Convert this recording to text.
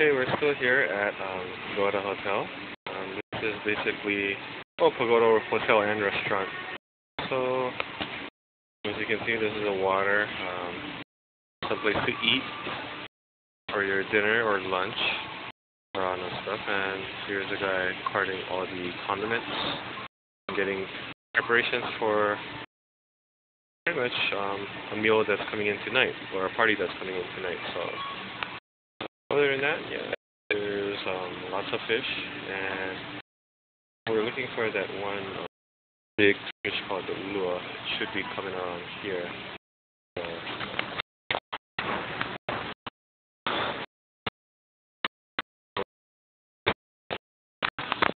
Okay, we're still here at um, Pagoda Hotel. Um, this is basically, oh, Pagoda Hotel and Restaurant. So, as you can see, this is a water, um, some place to eat for your dinner or lunch, or all that stuff. And here's a guy carting all the condiments, getting preparations for pretty much um, a meal that's coming in tonight, or a party that's coming in tonight. So. Other than that, yeah, there's um, lots of fish, and we're looking for that one uh, big fish called the ulua. It should be coming around here.